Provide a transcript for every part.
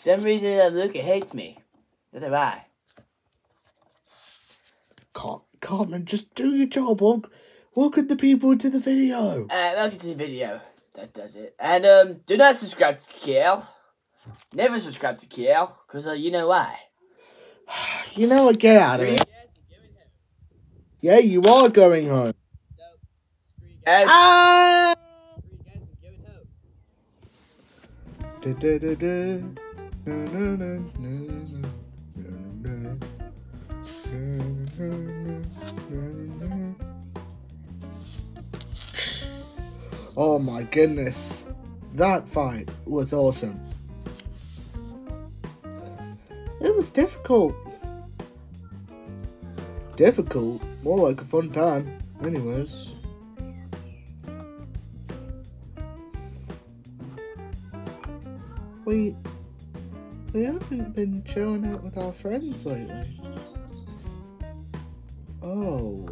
some reason that Luca hates me. Don't know why. Can't, Cartman, just do your job. Welcome, welcome the people to the video. Alright, welcome to the video. That does it. And um, do not subscribe to Kiel. Never subscribe to Kiel, because uh, you know why. You know what? Get out of it. Yeah, you are going home. Guys, Ah! Du- du- du- du. Oh my goodness. That fight was awesome. It was difficult. Difficult? More like a fun time. Anyways. We we haven't been chilling out with our friends lately. Oh.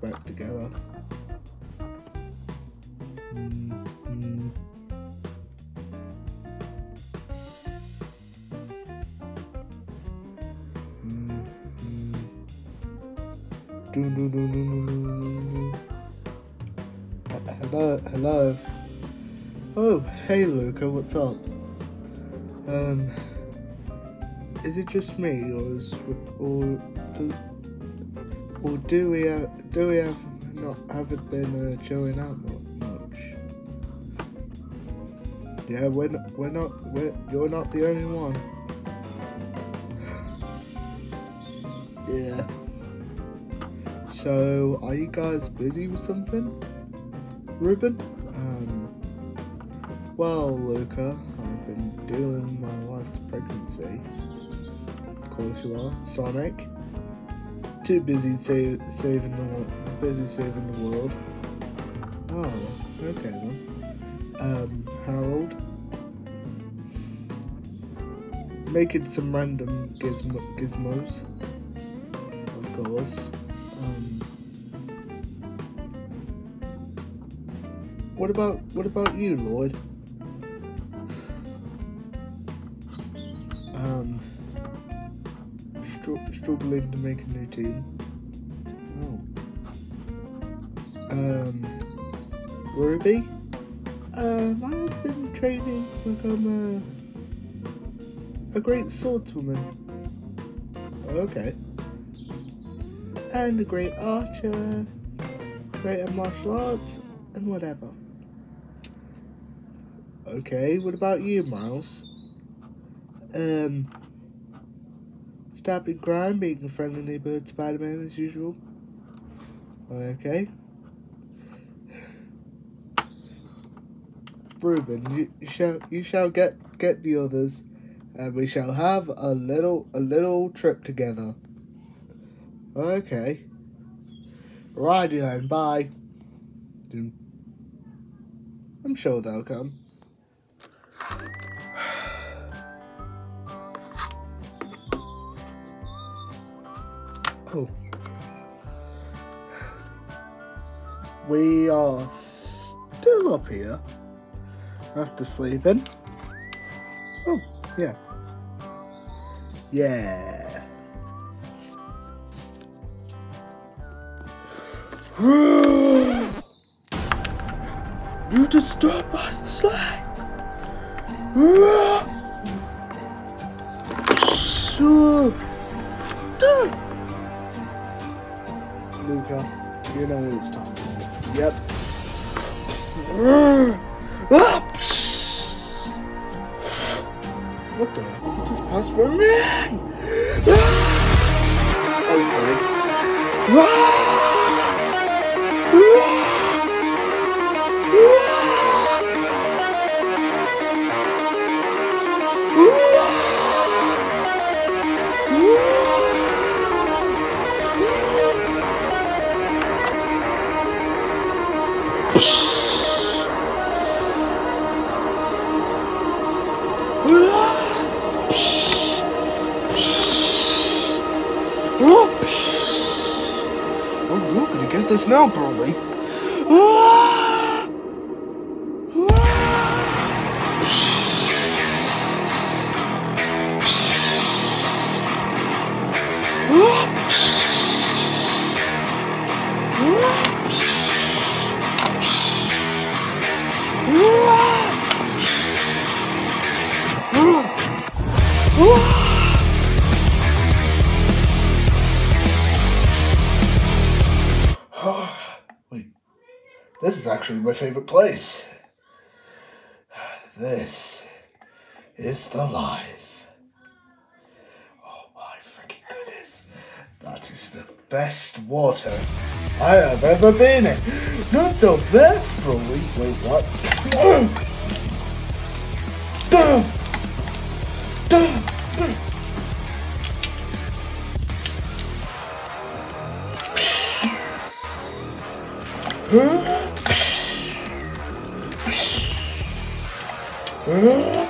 Back together. Oh, hey Luca, what's up? Um, is it just me, or is, or do, or do we have, do we have not haven't been uh, chilling out much? Yeah, we're not, we're not we're, you're not the only one. Yeah. So, are you guys busy with something, Ruebin? Well, Luca, I've been dealing with my wife's pregnancy. Of course you are, Sonic. Too busy sa- saving the busy saving the world. Oh, okay then. Um, Harold. Making some random gizmo- gizmos. Of course. Um, what about what about you, Lloyd? Um, str- struggling to make a new team. Oh. Um, Ruby. Um, I've been training to become a a great swordswoman. Okay. And a great archer, great at martial arts, and whatever. Okay, what about you, Miles? Um, stopping crime, being a friendly neighborhood Spider-Man as usual. Okay. Ruebin, you, you shall you shall get get the others, and we shall have a little a little trip together. Okay. Righty then, bye. I'm sure they'll come. Oh. We are still up here after sleeping. Oh, yeah. Yeah. you disturb my sleep. Sure. Luca. You know what it's talking about. Yep. Ah! What the? What just passed from me? Oh. Ah! This is actually my favorite place. This is the life. Oh my freaking goodness. That is the best water I have ever been in. Not so fast, Broly. Wait, what? Hum.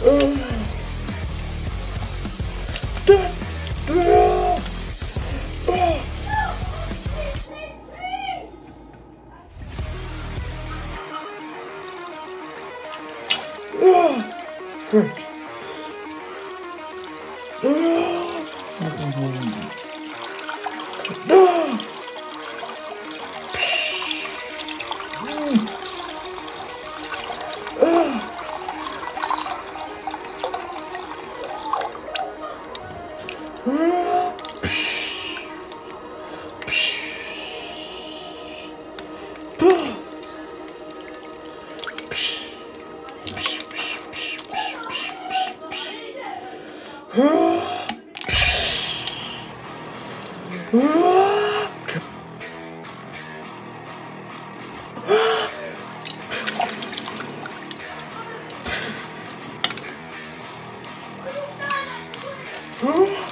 Frick. Oh,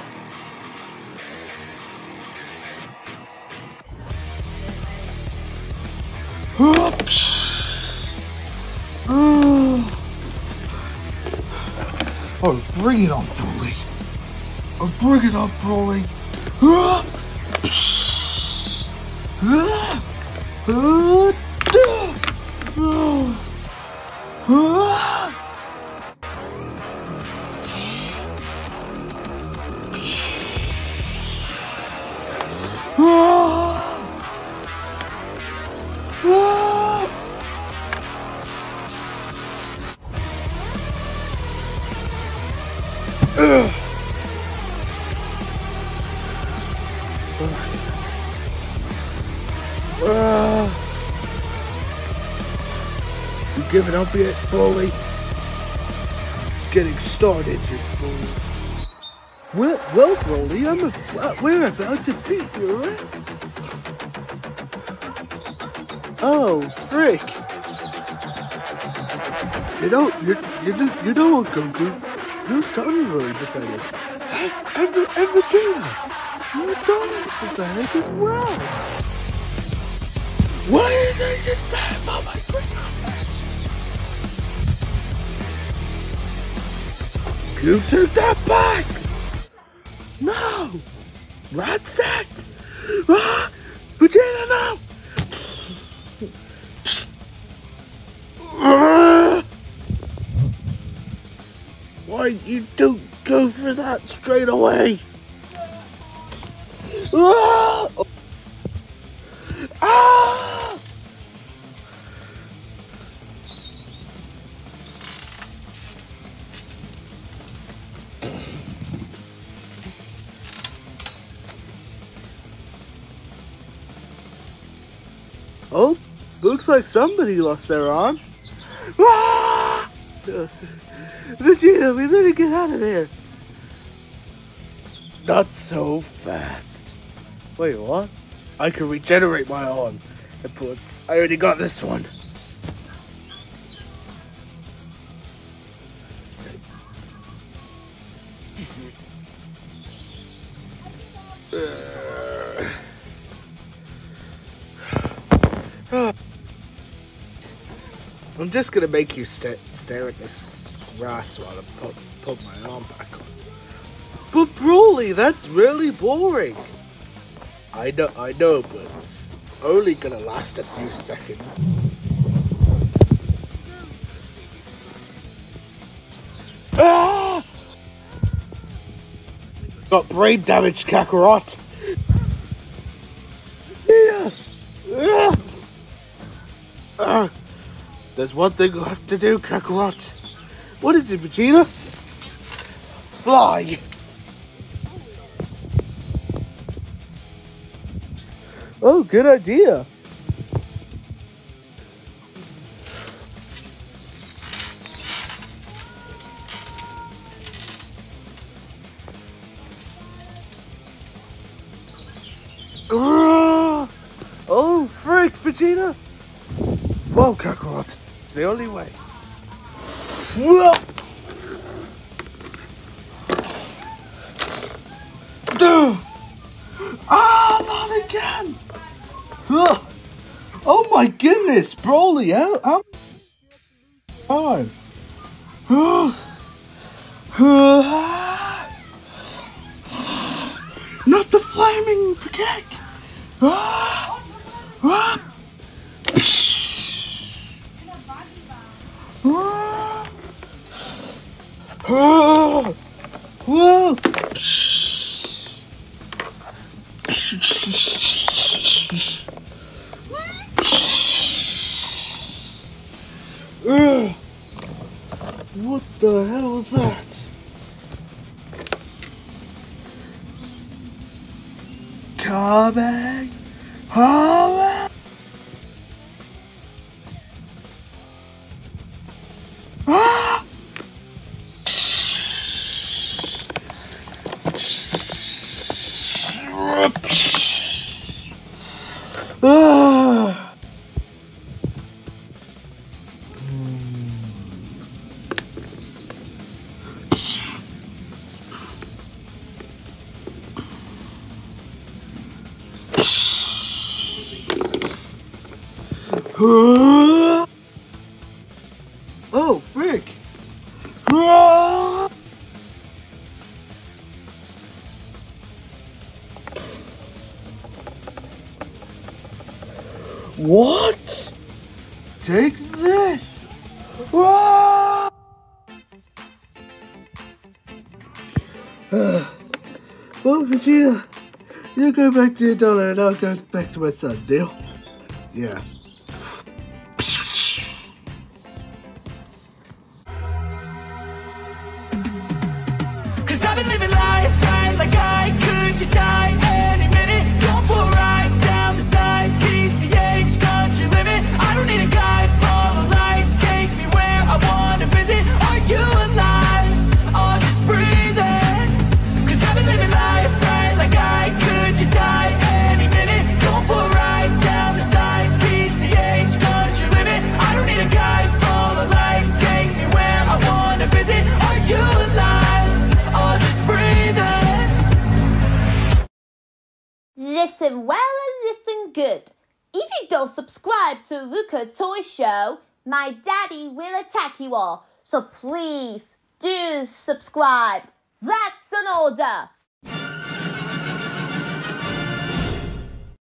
oh, bring it on, Broly. Oh, bring it on, Broly. Giving up yet, Bully? Getting started, you fool. Well, well, Broly, I'm a, uh, we're about to beat you, right? Oh, frick! You don't, you, you, do- you know what, Goku? Your son really pathetic. And, and, and Vegeta, daughter is pathetic as well. You took that back! No! That's it! Ah! Vegeta, no! Ah! Why you don't go for that straight away? Ah! Like somebody lost their arm. Vegeta, we better get out of there. Not so fast. Wait, what? I can regenerate my arm. But I already got this one. I'm just gonna make you st stare at this grass while I put, put my arm back on. But Broly, that's really boring. I know, I know, but it's only gonna last a few seconds. Ah! Got brain damage, Kakarot. There's one thing left to do, Kakarot. What is it, Vegeta? Fly! Oh, good idea. Oh, frick, Vegeta! Whoa, Kakarot. It's the only way. Whoa! Ah, not again! Oh my goodness, Broly, how, how time? Not the flaming! Ah! Ah! Ah! What the hell was that? Carbag? Go back to your dollar and I'll go back to my son, deal? Yeah. Listen well and listen good. If you don't subscribe to Luca Toy Show, my daddy will attack you all. So please do subscribe. That's an order.